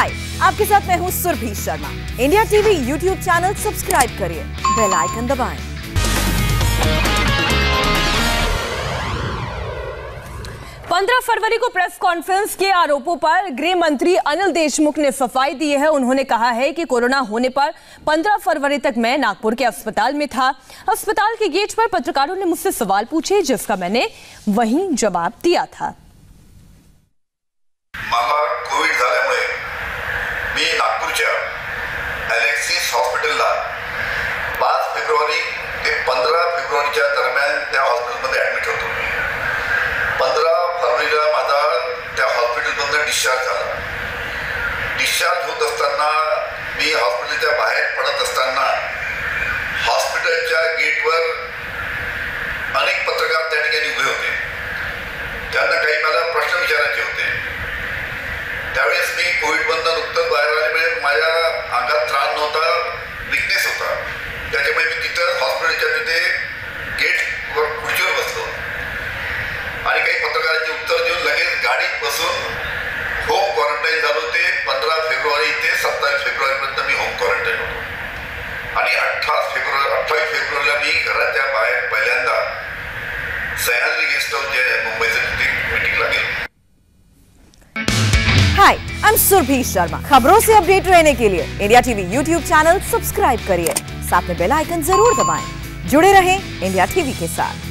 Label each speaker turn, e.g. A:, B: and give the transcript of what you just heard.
A: हाय आपके साथ मैं हूँ Surabhi Sharma. India TV YouTube channel subscribe करिए, बेल आइकन दबाएँ।
B: 15 फरवरी को प्रेस कॉन्फ्रेंस के आरोपों पर गृह मंत्री अनिल देशमुख ने सफ़ाई दी है। उन्होंने कहा है कि कोरोना होने पर 15 फरवरी तक मैं नागपुर के अस्पताल में था। अस्पताल के गेट पर पत्रकारों ने मुझसे सवाल पूछे, जिसका मैंने वहीं जवाब दिया था।
C: फेब्रुवारी ते पंधरा फेब्रुवारीच्या दरम्यान त्या हॉस्पिटलमध्ये ॲडमिट होतो. पंधरा फरवरीला माझा त्या हॉस्पिटलमधनं डिस्चार्ज झाला. डिस्चार्ज होत असताना मी हॉस्पिटलच्या बाहेर पडत असताना हॉस्पिटलच्या गेटवर अनेक पत्रकार त्या ठिकाणी उभे होते. त्यांना काही मला प्रश्न विचारायचे होते. त्यावेळेस मी कोविड आणि काही उत्तर देऊन लगेच गाडीत बसून होम क्वारंटाईन झालो ते पंधरा फेब्रुवारी ते सत्तावीस फेब्रुवारीपर्यंत मी होम क्वारंटाईन होतो. आणि अठ्ठावीस फेब्रुवारी, अठ्ठावीस फेब्रुवारीला मी घराच्या बाहेर पहिल्यांदा सह्याद्री गेस्ट हाऊस जे मुंबईचं गेलो.
A: Hi I am Surabhi Sharma खबरों से अपडेट रहने के लिए India TV YouTube channel subscribe करिए। साथ में बेल आइकन ज़रूर दबाएँ। जुड़े रहें इंडिया टीवी के साथ।